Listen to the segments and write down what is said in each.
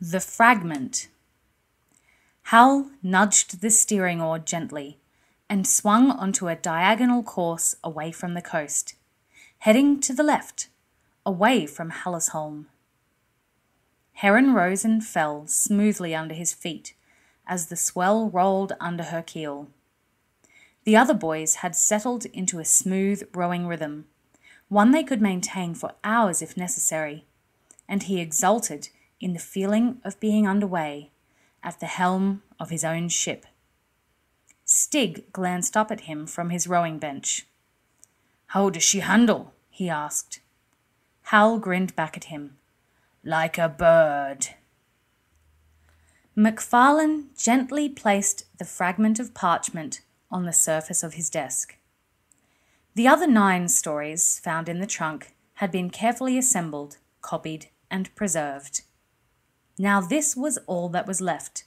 The Fragment. Hal nudged the steering oar gently and swung onto a diagonal course away from the coast, heading to the left, away from Hallasholm. Heron rose and fell smoothly under his feet as the swell rolled under her keel. The other boys had settled into a smooth rowing rhythm, one they could maintain for hours if necessary, and he exulted in the feeling of being underway at the helm of his own ship. Stig glanced up at him from his rowing bench. How does she handle? he asked. Hal grinned back at him. Like a bird. Macfarlane gently placed the fragment of parchment on the surface of his desk. The other nine stories found in the trunk had been carefully assembled, copied, and preserved. Now this was all that was left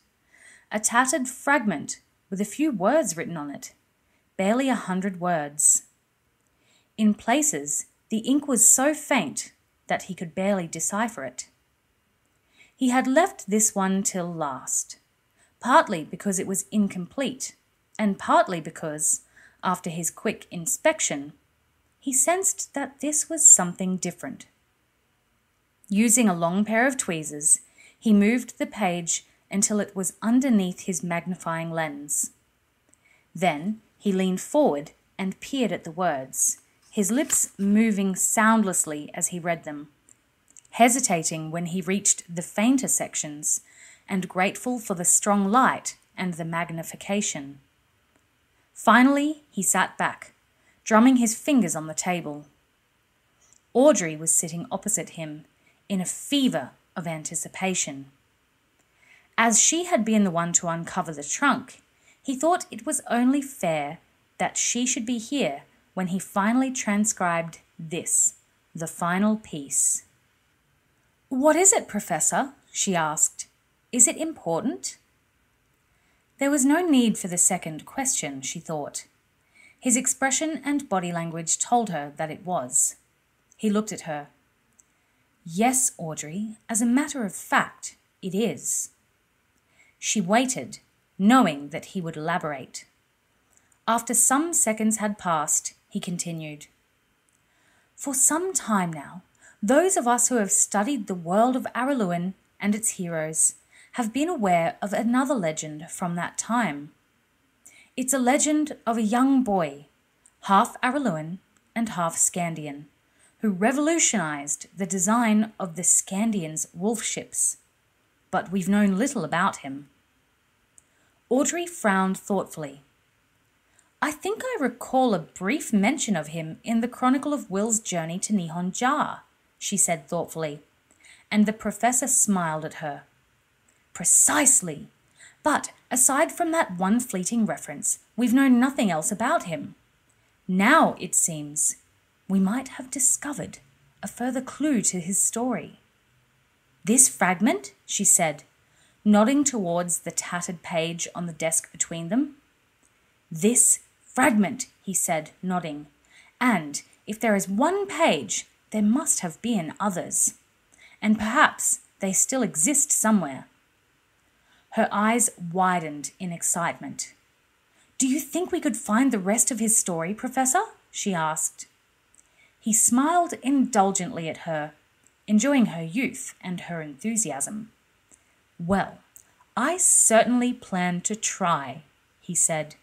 a tattered fragment with a few words written on it, barely a hundred words. In places, the ink was so faint that he could barely decipher it. He had left this one till last, partly because it was incomplete, and partly because, after his quick inspection, he sensed that this was something different. Using a long pair of tweezers, he moved the page until it was underneath his magnifying lens. Then he leaned forward and peered at the words, his lips moving soundlessly as he read them, hesitating when he reached the fainter sections, and grateful for the strong light and the magnification. Finally, he sat back, drumming his fingers on the table. Audrey was sitting opposite him, in a fever of anticipation. As she had been the one to uncover the trunk, he thought it was only fair that she should be here when he finally transcribed this, the final piece. What is it, Professor? she asked. Is it important? There was no need for the second question, she thought. His expression and body language told her that it was. He looked at her. Yes, Audrey, as a matter of fact, it is. She waited, knowing that he would elaborate. After some seconds had passed, he continued. For some time now, those of us who have studied the world of Araluen and its heroes have been aware of another legend from that time. It's a legend of a young boy, half Araluen and half Skandian, who revolutionized the design of the Skandians' wolf ships, but we've known little about him. Audrey frowned thoughtfully. I think I recall a brief mention of him in the Chronicle of Will's journey to Nihon-Ja, she said thoughtfully, and the professor smiled at her. Precisely. But aside from that one fleeting reference, we've known nothing else about him. Now, it seems, we might have discovered a further clue to his story. This fragment, she said, nodding towards the tattered page on the desk between them. This fragment, he said, nodding. And if there is one page, there must have been others. And perhaps they still exist somewhere. Her eyes widened in excitement. Do you think we could find the rest of his story, Professor? she asked. He smiled indulgently at her, enjoying her youth and her enthusiasm. Well, I certainly plan to try, he said.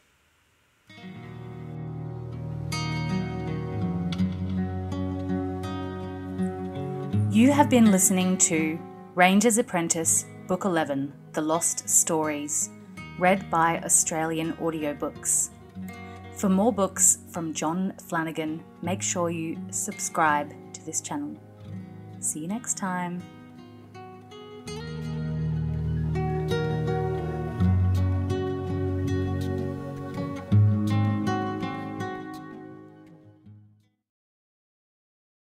You have been listening to Ranger's Apprentice, Book 11 The Lost Stories, read by Australian Audiobooks. For more books from John Flanagan, make sure you subscribe to this channel. See you next time.